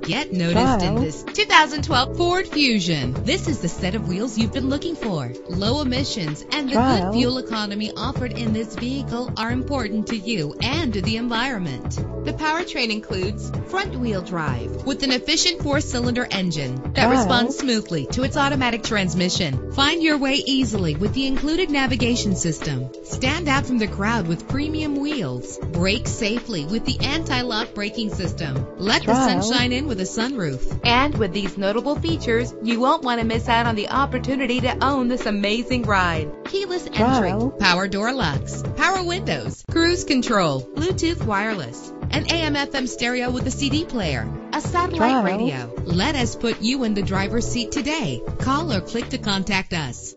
Get noticed in this 2012 Ford Fusion. This is the set of wheels you've been looking for. Low emissions and the good fuel economy offered in this vehicle are important to you and the environment. The powertrain includes front-wheel drive with an efficient four-cylinder engine that responds smoothly to its automatic transmission. Find your way easily with the included navigation system. Stand out from the crowd with premium wheels. Brake safely with the anti-lock braking system. Let the sunshine in with a sunroof. And with these notable features, you won't want to miss out on the opportunity to own this amazing ride. Keyless entry, Trial. power door locks, power windows, cruise control, Bluetooth wireless, an AM FM stereo with a CD player, a satellite Trial. radio. Let us put you in the driver's seat today. Call or click to contact us.